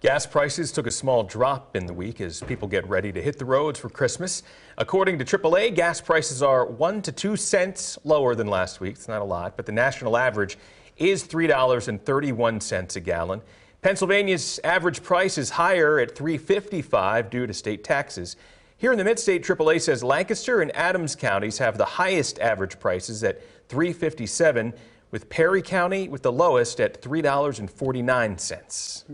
Gas prices took a small drop in the week as people get ready to hit the roads for Christmas. According to AAA, gas prices are 1 to 2 cents lower than last week. It's not a lot, but the national average is $3.31 a gallon. Pennsylvania's average price is higher at $3.55 due to state taxes. Here in the Midstate, AAA says Lancaster and Adams counties have the highest average prices at $3.57, with Perry County with the lowest at $3.49.